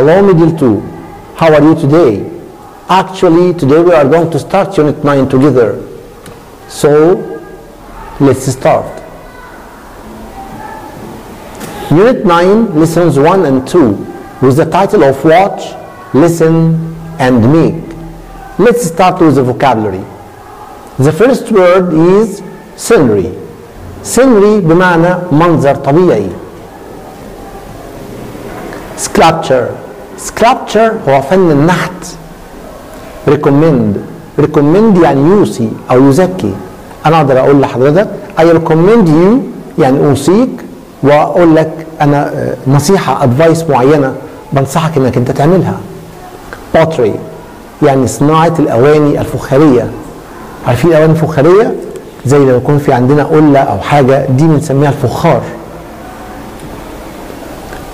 Hello, Middle 2. How are you today? Actually, today we are going to start Unit 9 together. So, let's start. Unit 9, lessons 1 and 2, with the title of Watch, Listen, and Make. Let's start with the vocabulary. The first word is scenery. scenery بمعنى منظر طبيعي. sculpture. sculpture هو فن النحت. recommend. recommend يعني يوصي أو يزكي. أنا أقدر أقول لحضرتك I recommend you يعني أوصيك وأقول لك أنا آه، نصيحة أدفايس معينة بنصحك إنك أنت تعملها. pottery يعني صناعة الأواني الفخارية عارفين الأواني الفخارية زي لما يكون في عندنا قلة أو حاجة دي بنسميها الفخار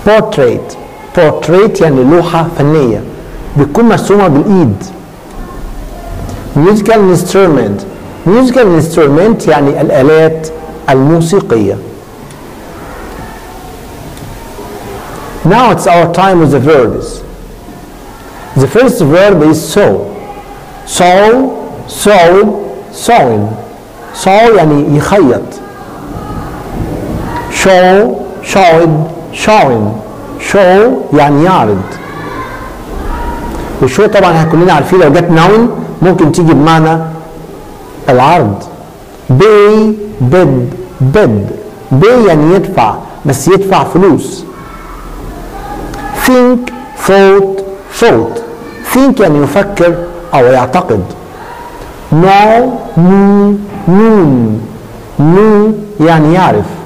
portrait portrait يعني لوحة فنية بتكون مرسومة بالإيد musical instrument musical instrument يعني الآلات الموسيقية Now it's our time with the verbs. The first verb is sow. sow, sewed, sewing. sow يعني يخيط. show, showed, showing. Show يعني يعرض. والشو طبعا إحنا كلنا عارفين لو جت noun ممكن تيجي بمعنى العرض. pay, bid, bid. pay يعني يدفع بس يدفع فلوس. think, thought, thought. think يعني يفكر أو يعتقد. know, knew, known. knew يعني يعرف.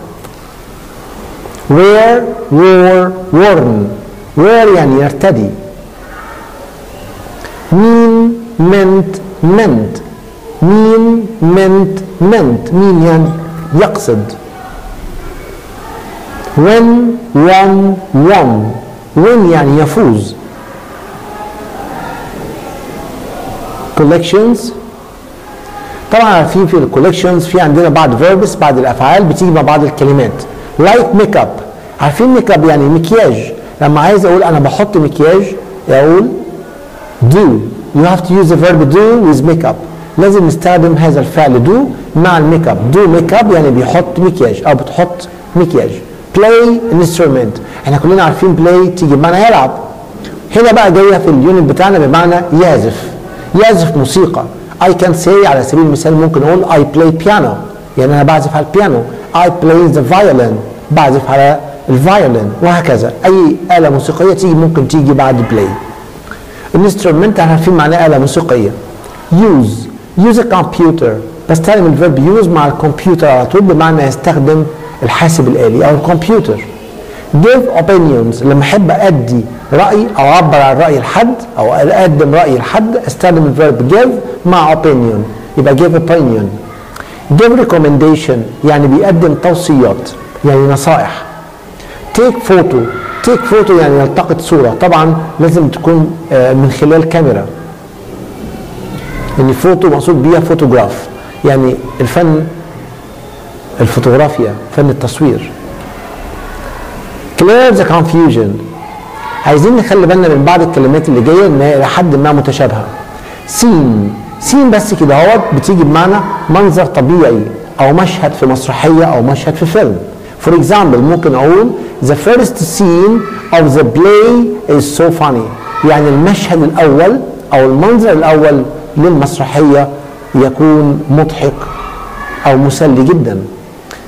Wear, wore, worn. wear يعني يرتدي. mean, meant, meant. mean, meant, meant. mean يعني يقصد. win, won, won. win يعني يفوز. collections طبعا عارفين في ال collections في عندنا بعض verbs بعض الأفعال بتيجي مع بعض الكلمات like make up عارفين make up يعني مكياج. لما عايز أقول أنا بحط مكياج أقول do. You have to use the verb do with makeup. لازم نستخدم هذا الفعل do مع ال make up do make up يعني بيحط مكياج أو بتحط مكياج. Play instrument. إحنا كلنا عارفين play تيجي بمعنى يلعب. هنا بقى جاية في ال unit بتاعنا بمعنى يعزف. يعزف موسيقى. I can say على سبيل المثال ممكن أقول I play piano. يعني أنا بعزف على البيانو I play the violin. بعزف على ال violin وهكذا. أي آلة موسيقية تيجي ممكن تيجي بعد play. إحنا عارفين معناه آلة موسيقية. Use. Use a computer. بستخدم ال verb use مع الكمبيوتر على طول بمعنى يستخدم الحاسب الآلي أو الكمبيوتر. Give opinions. لما أحب أدي رأي أو أعبر عن رأي لحد أو أقدم رأي لحد استخدم ال verb give مع opinion. يبقى give opinion. Give recommendation يعني بيقدم توصيات يعني نصائح. Take photo. Take photo يعني يلتقط صورة. طبعا لازم تكون آه، من خلال كاميرا. ان فوتو مقصود بيها فوتوغراف يعني الفن الفوتوغرافيا فن التصوير. Clear the confusion. عايزين نخلي بالنا من بعض الكلمات اللي جاية إن هي إلى حد ما متشابهة. سين سين بس كده. اهوت بتيجي بمعنى منظر طبيعي أو مشهد في مسرحية أو مشهد في فيلم. For example ممكن أقول the first scene of the play is so funny. يعني المشهد الأول أو المنظر الأول للمسرحية يكون مضحك أو مسلي جدا.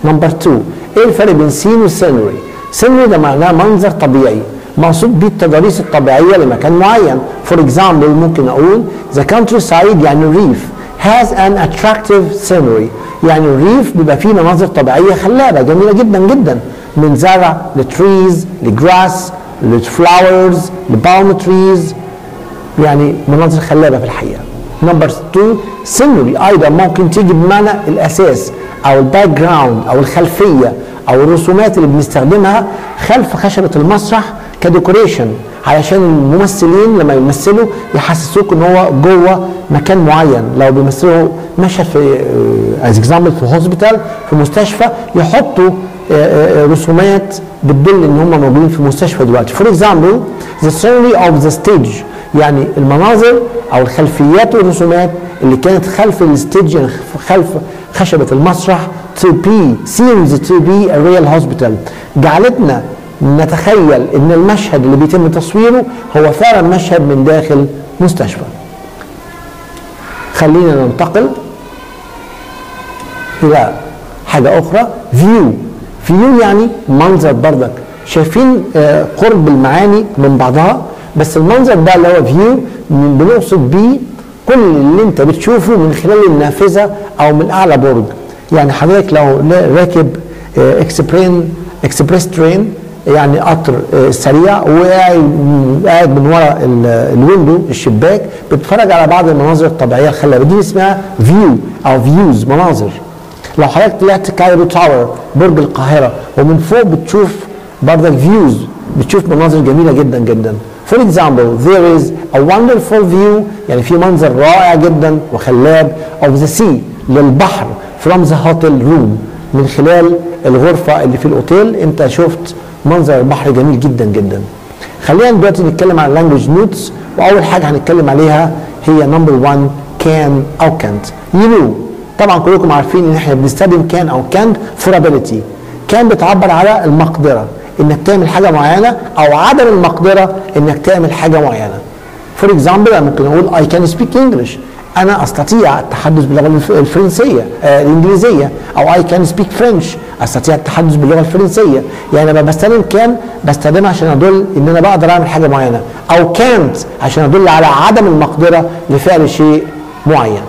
number 2 إيه الفرق بين scene وال scenery scenery ده معناه منظر طبيعي. مقصود بيه التضاريس الطبيعية لمكان معين. for example ممكن أقول the countryside يعني الريف has an attractive scenery. يعني الريف بيبقى فيه مناظر طبيعية خلابة جميلة جدا جدا. من زرع لتريز لجراس لفلاورز لبالم تريز. يعني مناظر خلابة في الحقيقة. number 2 scenery أيضا ممكن تيجي بمعنى الأساس أو ال background أو الخلفية أو الرسومات اللي بنستخدمها خلف خشبة المسرح ك decoration علشان الممثلين لما يمثلوا يحسسوك إن هو جوه مكان معين. لو بيمثلوا مشهد في as example في hospital في مستشفى يحطوا آه، آه، رسومات بتدل إن هم موجودين في المستشفى دلوقتي. for example the scenery of the stage يعني المناظر أو الخلفيات والرسومات اللي كانت خلف ال stage يعني خلف خشبة المسرح be seems to be a real hospital. جعلتنا نتخيل إن المشهد اللي بيتم تصويره هو فعلا مشهد من داخل مستشفى. خلينا ننتقل إلى حاجة أخرى view view يعني منظر بردك شايفين آه، قرب المعاني من بعضها بس المنظر ده اللي هو view بنقصد بيه كل اللي انت بتشوفه من خلال النافذة أو من أعلى برج. يعني حضرتك لو راكب اكسبرين express train يعني قطر آه، سريع وقاعد قاعد من ورا ال- ال window الشباك بتتفرج على بعض المناظر الطبيعية الخلابة. دي اسمها view أو views مناظر. لو حضرتك طلعت Cairo Tower برج القاهرة ومن فوق بتشوف برضك views بتشوف مناظر جميلة جدا جدا. For example, there is a wonderful view يعني في منظر رائع جدا وخلاب of the sea للبحر from the hotel room. من خلال الغرفة اللي في الأوتيل أنت شفت منظر البحر جميل جدا جدا. خلينا دلوقتي نتكلم عن language notes وأول حاجة هنتكلم عليها هي can أو can't. You know طبعا كلكم عارفين إن إحنا بنستخدم كان أو كان for ability كان بتعبر على المقدرة إنك تعمل حاجة معينة أو عدم المقدرة إنك تعمل حاجة معينة. for example أنا ممكن أقول I can speak English أنا أستطيع التحدث باللغة الف- الفرنسية آه الإنجليزية أو I can speak French. أستطيع التحدث باللغة الفرنسية. يعني لما بستخدم can بستخدمها عشان أدل إن أنا بقدر أعمل حاجة معينة أو كانت عشان أدل على عدم المقدرة لفعل شيء معين.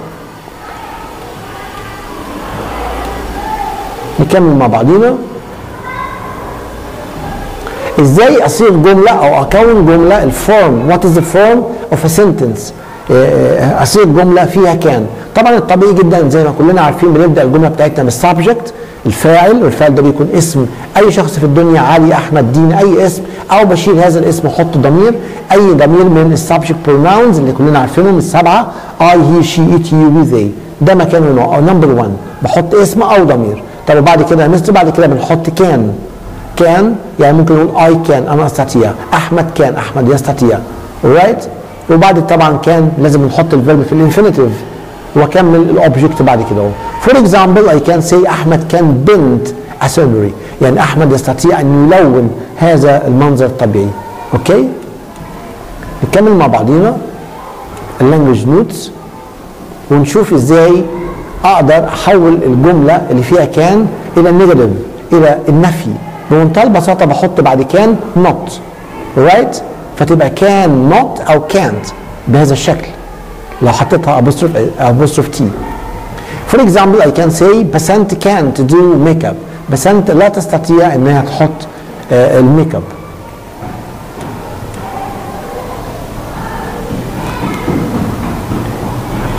نكمل مع بعضينا. إزاي أصيغ جملة أو أكون جملة؟ ال form what is the form of a sentence أصيغ جملة فيها can. طبعا الطبيعي جدا زي ما كلنا عارفين بنبدأ الجملة بتاعتنا بال subject الفاعل والفاعل ده بيكون اسم أي شخص في الدنيا علي أحمد دين أي اسم أو بشيل هذا الاسم واحط ضمير أي ضمير من ال subject pronouns اللي كلنا عارفينهم السبعة I he she it you we they ده مكانه number 1 بحط اسم أو ضمير. طب وبعد كده مستر بعد كده بنحط can can يعني ممكن نقول I can أنا أستطيع. أحمد can أحمد يستطيع. right وبعد طبعا can لازم نحط ال verb في ال infinitive وأكمل ال object بعد كده أهو. for example I can say احمد can paint a scenery يعني احمد يستطيع أن يلون هذا المنظر الطبيعي. okay نكمل مع بعضينا. ال language notes ونشوف إزاي أقدر أحول الجملة اللي فيها can إلى ال negative إلى النفي. بمنتهى البساطة بحط بعد can not. Right? فتبقى can not أو can't بهذا الشكل. لو حطيتها apostrophe apostrophe t. For example I can say بسنت can't do makeup. بسنت لا تستطيع إنها تحط آه، الميك اب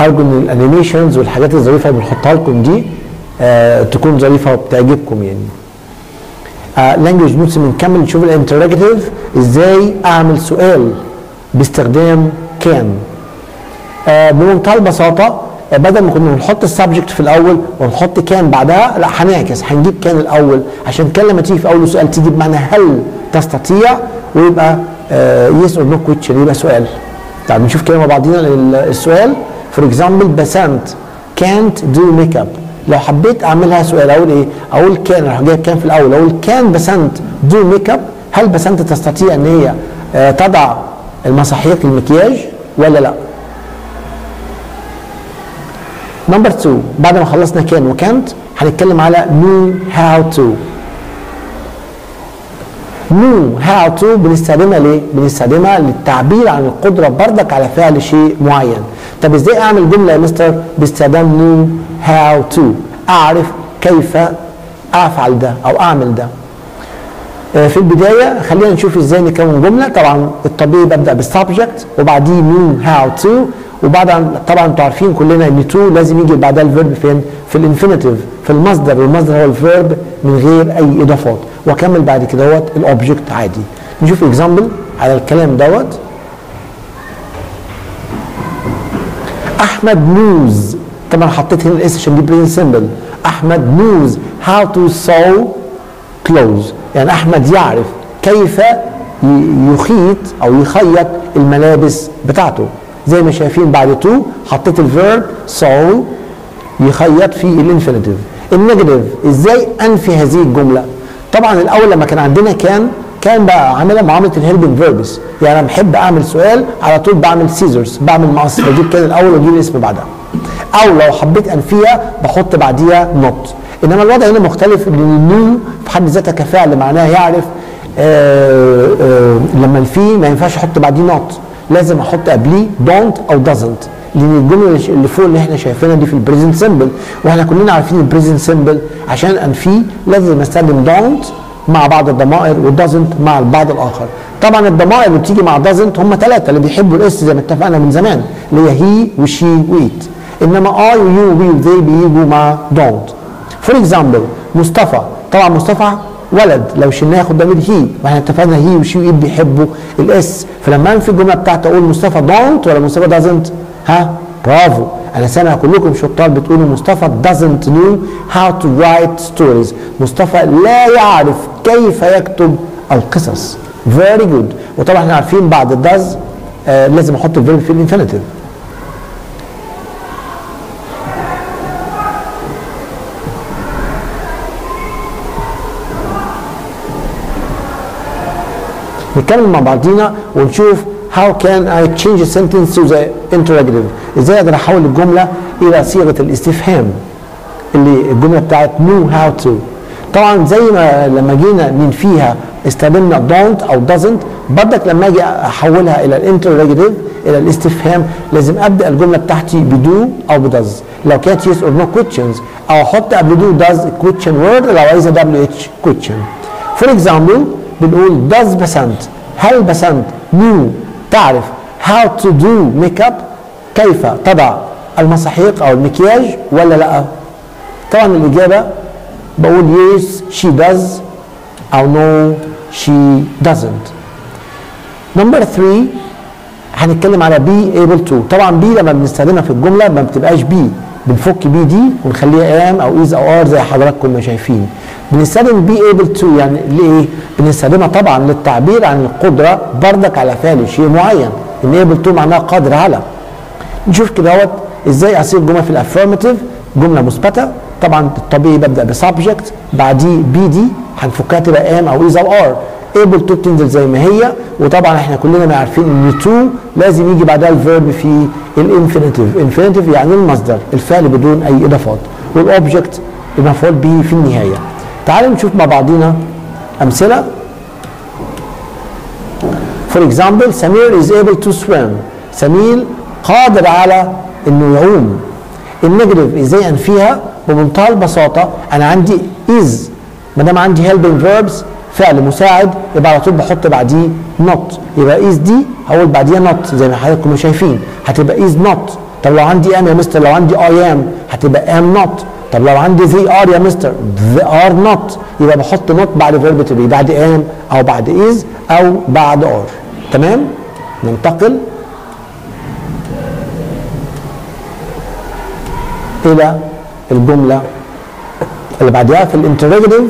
أرجو إن ال animations والحاجات الظريفة اللي بنحطها لكم دي آه تكون ظريفة وبتعجبكم يعني. language notes بنكمل نشوف ال interrogative إزاي أعمل سؤال باستخدام can آه بمنتهى البساطة بدل ما كنا بنحط ال subject في الأول ونحط can بعدها لا هنعكس هنجيب can الأول. عشان can لما تيجي في أول سؤال تيجي بمعنى هل تستطيع؟ ويبقى yes or no question يبقى سؤال. طيب نشوف كده مع بعضينا ال- السؤال. for example بسنت can do makeup لو حبيت اعملها سؤال أقول إيه؟ أقول can أنا جايب can في الأول. أقول can بسنت do makeup هل بسنت تستطيع إن هي آه، تضع المساحيق المكياج ولا لا؟ number 2 بعد ما خلصنا كان وكانت هنتكلم على know how to know how to بنستخدمها ليه؟ بنستخدمها للتعبير عن القدرة بردك على فعل شيء معين. طب إزاي أعمل جملة يا مستر باستخدام know how to؟ أعرف كيف أفعل ده أو أعمل ده. آه، في البداية خلينا نشوف إزاي نكون جملة طبعا الطبيعي ببدأ بال subject وبعديه know how to وبعد طبعا أنتوا عارفين كلنا إن to لازم يجي بعدها ال verb فين؟ في ال infinitive في المصدر والمصدر هو ال verb من غير أي إضافات. وأكمل بعد كده دوت ال object عادي. نشوف example على الكلام دوت. أحمد knows. طبعا حطيت هنا ال s عشان دي present simple أحمد knows. how to sew clothes. يعني أحمد يعرف كيف يخيط أو يخيط الملابس بتاعته. زي ما شايفين بعد to حطيت ال verb sew يخيط في ال infinitive ال negative إزاي أنفي هذه الجملة؟ طبعا الأول لما كان عندنا can كان بقى عاملها معاملة ال helping verbs يعني أنا بحب أعمل سؤال على طول بعمل scissors بعمل مقص بجيب can الأول وأجيب الاسم بعدها. أو لو حبيت أنفيها بحط بعديها not إنما الوضع هنا مختلف ان ال know في حد ذاتها كفعل معناها يعرف آآ آآ لما الفي ما ينفعش أحط بعديه not لازم أحط قبليه don't أو doesn't لأن الجملة اللي فوق اللي إحنا شايفينها دي في ال present simple وإحنا كلنا عارفين ال present simple عشان انفيه لازم استخدم don't مع بعض الضمائر وال doesn't مع البعض الآخر. طبعا الضمائر اللي بتيجي مع doesn't هم ثلاثة اللي بيحبوا ال s زي ما اتفقنا من زمان اللي هي he و she و it إنما I و you و we و they بيجوا مع don't for example مصطفى. طبعا مصطفى ولد لو شلناه ياخد ضمير he. وإحنا اتفقنا he و she و it بيحبوا ال s. فلما أنفي الجمله بتاعتي أقول مصطفى don't ولا مصطفى doesn't ها؟ برافو. أنا سامع كلكم شطار بتقولوا مصطفى doesn't know how to write stories. مصطفى لا يعرف كيف يكتب القصص. Very good. وطبعا إحنا عارفين بعد does. آه لازم أحط ال verb في ال infinitive نتكلم مع بعضينا ونشوف how can I change a sentence to the interrogative. إزاي أقدر أحول الجملة إلى صيغة الاستفهام اللي الجملة بتاعت know how to. طبعا زي ما لما جينا ننفيها استخدمنا don't أو doesn't برضك لما أجي أحولها إلى الانتروجيتيف إلى الاستفهام لازم أبدأ الجملة بتاعتي بدو أو بدز لو كانت yes or no questions أو أحط قبل do does question word لو عايزة wh question. For example بنقول does بسنت هل بسنت knew تعرف how to do makeup كيف تضع المساحيق أو المكياج ولا لا. طبعا الإجابة بقول yes she does أو no she doesn't. number 3 هنتكلم على be able to. طبعا be لما بنستخدمها في الجملة ما بتبقاش be. بنفك be دي ونخليها am أو is أو are زي حضراتكم ما شايفين. بنستخدم be able to يعني ليه؟ بنستخدمها طبعا للتعبير عن القدرة بردك على فعل شيء معين. ان able to معناها قادر على. نشوف كده أهوت إزاي أصيغ جملة في ال affirmative جملة مثبتة. طبعا الطبيعي ببدأ ب subject بعديه be دي هنفكها تبقى am أو is أو are able to بتنزل زي ما هي. وطبعا إحنا كلنا عارفين إن to لازم يجي بعدها ال verb في ال infinitive infinitive يعني المصدر. الفعل بدون أي إضافات. وال object المفعول به في النهاية. تعالوا نشوف مع بعضينا أمثلة For example, Samir is able to swim. سمير قادر على إنه يعوم. النيجاتيف إزاي انفيها؟ بمنتهى البساطة أنا عندي is ما دام عندي helping verbs فعل مساعد يبقى على طول بحط بعديه not يبقى is دي هقول بعديها not زي ما حضراتكم شايفين هتبقى is not طب لو عندي am يا مستر لو عندي I am هتبقى am not طب لو عندي they are يا مستر are not يبقى بحط not بعد verb to be بعد am أو بعد is أو بعد are. تمام؟ ننتقل. إلى الجملة اللي بعدها في ال interrogative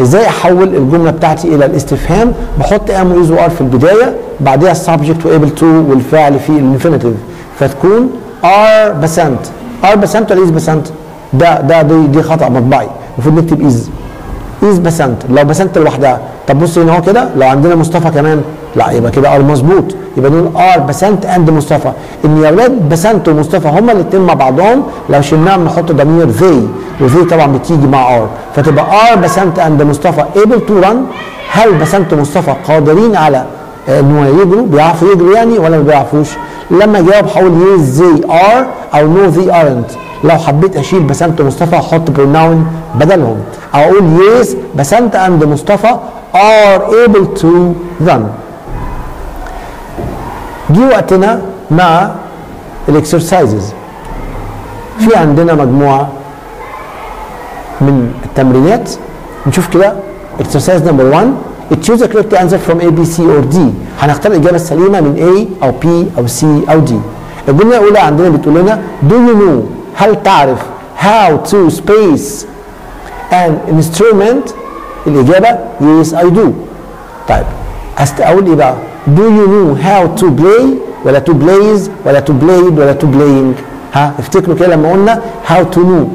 إزاي أحول الجملة بتاعتي إلى الاستفهام؟ بحط am و is و are في البداية بعدها ال subject و able to والفعل في ال infinitive فتكون are بسنت are بسنت ولا is بسنت ده ده دي, دي خطأ مطبعي المفروض نكتب is. is بسنت. لو بسنت لوحدها. طب بص هنا أهو كده. لو عندنا مصطفى كمان. لا يبقى كده are مظبوط. يبقى نقول are بسنت and مصطفى. إن يا ولاد بسنت ومصطفى هما الاثنين مع بعضهم لو شلناهم نحط ضمير they و they طبعا بتيجي مع are فتبقى are بسنت and مصطفى able to run هل بسنت ومصطفى قادرين على إن يجروا؟ بيعرفوا يجروا يعني ولا ما بيعرفوش؟ لما جاوب حاول yes they are أو no they aren't لو حبيت أشيل بسنت ومصطفى أحط pronoun بدلهم. أو أقول yes بسنت and مصطفى are able to run. جه وقتنا مع ال exercises في عندنا مجموعة من التمرينات. نشوف كده exercise number 1 choose the correct answer from A, B, C or D. هنختار الإجابة السليمة من A أو B أو C أو D. الجملة الأولى عندنا بتقول لنا do you know هل تعرف how to space an instrument? الإجابة yes I do. طيب أست أقول إيه بقى؟ Do you know how to play? ولا to plays ولا to played ولا to playing ها افتكروا كده لما قلنا how to know.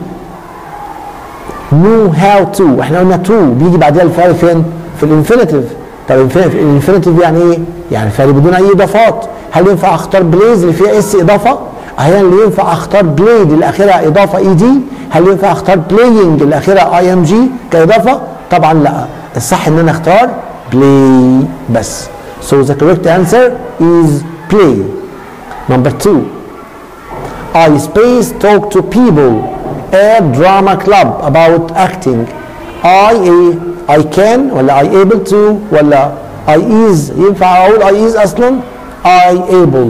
Know how to. وإحنا قلنا to. بيجي بعدها الفعل فين؟ في ال infinitive طب ال infinitive يعني إيه؟ يعني فعل بدون أي إضافات. هل ينفع أختار plays اللي فيها s إضافة؟ اللي ينفع أختار played اللي اخرها إضافة ed هل ينفع أختار playing اللي اخرها ing كإضافة؟ طبعا لا. الصح إن أنا أختار play بس. So the correct answer is play. Number two. I space talk to people. At drama club about acting. I I can ولا I able to ولا I is. ينفع أقول I is أصلا? I able.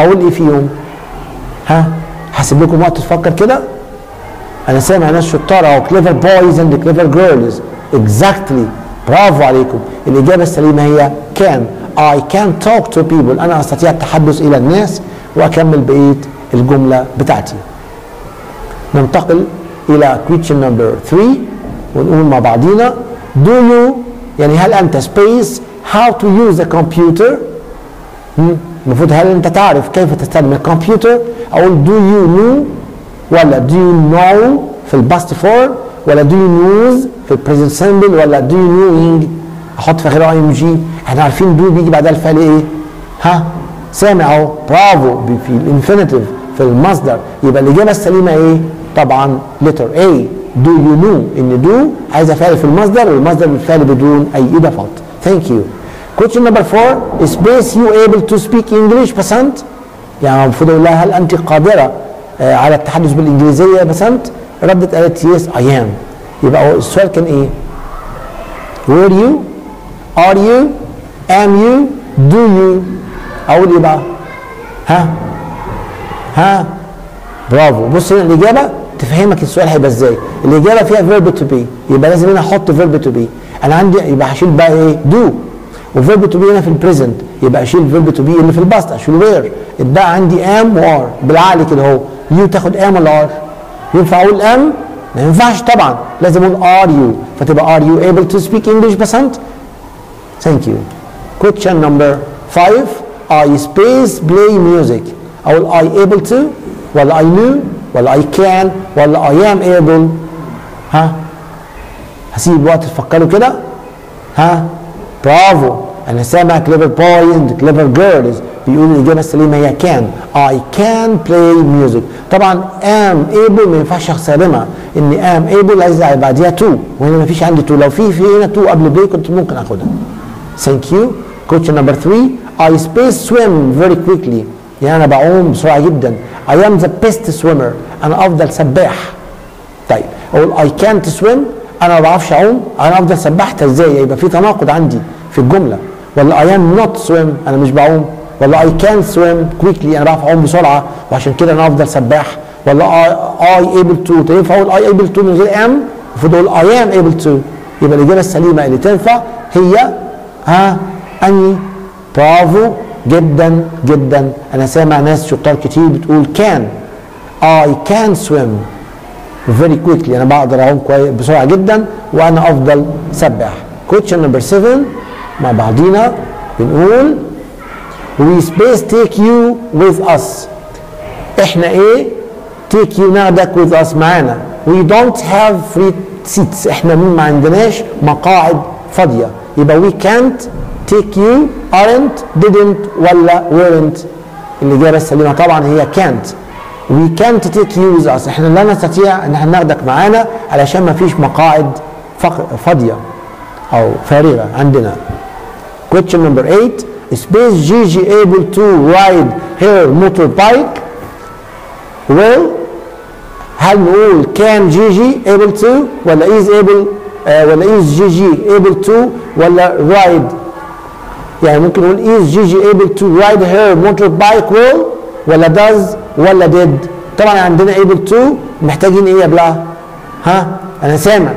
أقول إيه فيهم ها هسيب لكم وقت تفكر كده؟ أنا سامع ناس شطار اهو clever boys and clever girls exactly برافو عليكم. الإجابة السليمة هي كان I can talk to people. أنا أستطيع التحدث إلى الناس وأكمل بقية الجملة بتاعتي. ننتقل إلى question number 3 ونقول مع بعضينا do you يعني هل أنت space how to use a computer المفروض هل انت تعرف كيف تستخدم الكمبيوتر؟ أقول do you know ولا do you know في الباست four ولا do you knows في ال present simple ولا do you knowing? أحط في اخرها اي ام جي إحنا عارفين do بيجي بعدها الفعل إيه؟ ها؟ سامع أهو. برافو في ال infinitive في المصدر يبقى الإجابة السليمة إيه؟ طبعا letter A. Do you know? إن do عايزة فعل في المصدر والمصدر بالفعل بدون أي إضافات. thank you question number four is space you able to speak English بسنت يعني المفروض أقول لها هل أنت قادرة آه على التحدث بالإنجليزية بسنت ردت قالت yes I am. يبقى السؤال كان إيه؟ Were you are you am you do you أقول إيه بقى ها ها. برافو. بص هنا الإجابة تفهمك السؤال هيبقى إزاي. الإجابة فيها verb to be يبقى لازم هنا أحط verb to be أنا عندي يبقى هشيل بقى إيه؟ do و verb to be هنا في ال present يبقى أشيل verb to be اللي في ال past أشيل were اتبقى عندي am و are بالعقل كده أهو. you تاخد am ولا are ينفع أقول am ما ينفعش طبعا. لازم أقول are you فتبقى are you able to speak English بسنت thank you question number 5 I space play music. أقول I able to. ولا I knew. ولا I can. ولا I am able. ها؟ هسيب وقت تفكروا كده. ها؟ برافو أنا سامع clever boys clever girls بيقولوا الاجابه السليمه هي can I can. Play music. طبعا am able ما ينفعش استخدمها ان am able عايز بعديها to وهنا ما فيش عندي to لو في في هنا to قبل play كنت ممكن آخدها. Thank you. Question number 3 I space swim very quickly. يعني أنا بعوم بسرعة جدا. I am the best swimmer. أنا أفضل سباح. طيب. أقول I can't swim. أنا ما بعرفش أعوم. أنا أفضل سباح إزاي؟ يبقى في تناقض عندي في الجملة. ولا I am not swim. أنا مش بعوم. ولا I can swim quickly. أنا بعرف أعوم بسرعة. وعشان كده أنا أفضل سباح. ولا I able to. ينفع أقول I able to من غير am المفروض أقول I am able to. يبقى الإجابة السليمة اللي تنفع هي ها أني برافو جدا جدا. أنا سامع ناس شطار كتير بتقول can. I can swim very quickly. أنا بقدر أعوم كويس بسرعة جدا. وأنا أفضل سباح. Question number 7 مع بعضينا بنقول we space take you with us. إحنا إيه؟ Take you ناخدك with us معانا. We don't have free seats. إحنا ما عندناش مقاعد فاضية. يبقى we can't take you aren't didn't ولا weren't. الإجابة السليمة طبعا هي can't. We can't take you with us. إحنا لا نستطيع إن إحنا ناخدك معانا علشان ما فيش مقاعد فاضية أو فارغة عندنا. Question number 8 space Gigi able to ride her motorbike well هل نقول can Gigi able to ولا is able آه ولا is Gigi able to ولا ride يعني ممكن نقول is Gigi able to ride her motorbike well ولا does ولا did طبعا عندنا able to محتاجين إيه قبلها ها أنا سامع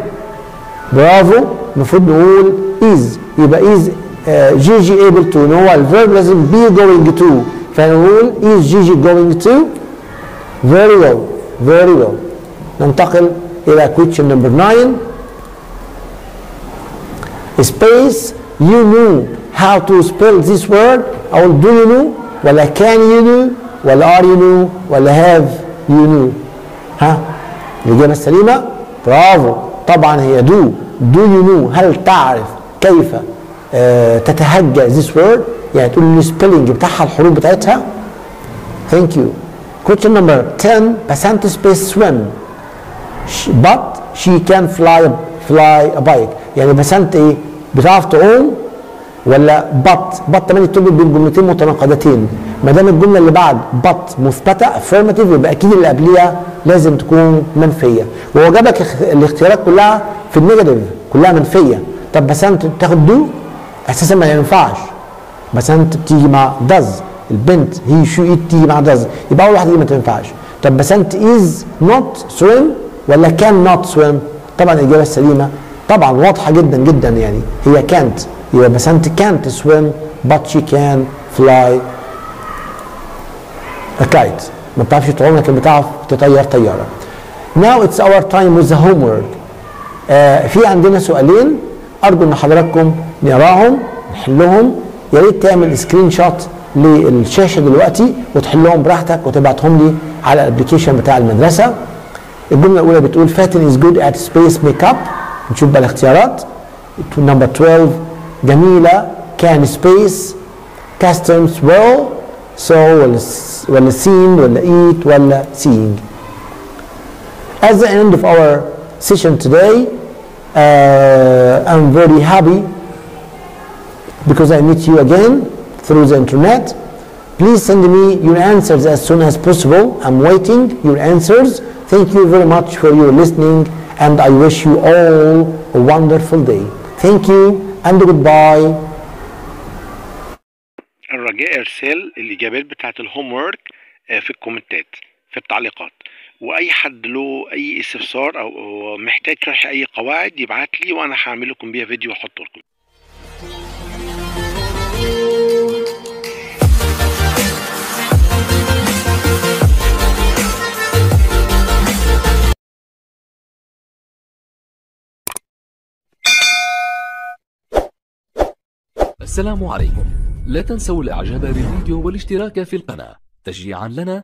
برافو المفروض نقول is يبقى is جي جي able to ان هو ال verb لازم be going to فنقول is جي going to very well very well ننتقل إلى question number 9 space you knew how to spell this word أو do you know ولا can you know ولا are you know ولا have you know ها الإجابة السليمة برافو طبعا هي do do you know هل تعرف كيف آه تتهجى this word يعني تقول لي spelling بتاعها الحروف بتاعتها. Thank you. Question number 10 Basant space swim. She- but she can fly fly a kite. يعني بسنت إيه؟ بتعرف تعوم ولا but but تمام تربط بين جملتين متناقضتين. ما دام الجملة اللي بعد but مثبتة affirmative يبقى أكيد اللي قبليها لازم تكون منفية. اخ- الاختيارات كلها في ال negative كلها منفية. طب بسنت تاخد do أساسا ما ينفعش. بسنت بتيجي مع does البنت he she it تيجي مع does يبقى أول واحدة دي ما تنفعش. طب بسنت is not swim ولا can not swim طبعا الإجابة السليمة. طبعا واضحة جدا جدا يعني هي كانت يبقى بسنت كانت سويم but she can fly. A ما بتعرفش تعوم لكن بتعرف تطير طيارة. Now it's our time with the homework. آه في عندنا سؤالين. أرجو إن حضراتكم نقراهم نحلهم. يا ريت تعمل screenshot للشاشة دلوقتي وتحلهم براحتك وتبعتهم لي على ال application بتاع المدرسة. الجملة الأولى بتقول فاتن is good at space make up نشوف بقى الاختيارات. number 12 جميلة can space costumes well sew ولا ولا sewn ولا eat ولا sewing At the end of our session today, uh, I'm very happy because I meet you again through the internet. Please send me your answers as soon as possible. I'm waiting your answers. Thank you very much for your listening and I wish you all a wonderful day. Thank you and goodbye. الرجاء ارسال الاجابات بتاعه الهوم ورك في الكومنتات في التعليقات وأي حد له أي استفسار أو محتاج شرح أي قواعد يبعت لي وأنا هعمل لكم بيها فيديو وأحطه لكم. السلام عليكم. لا تنسوا الإعجاب بالفيديو والاشتراك في القناة. تشجيعا لنا